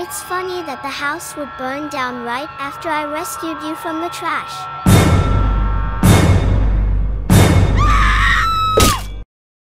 It's funny that the house would burn down right after I rescued you from the trash.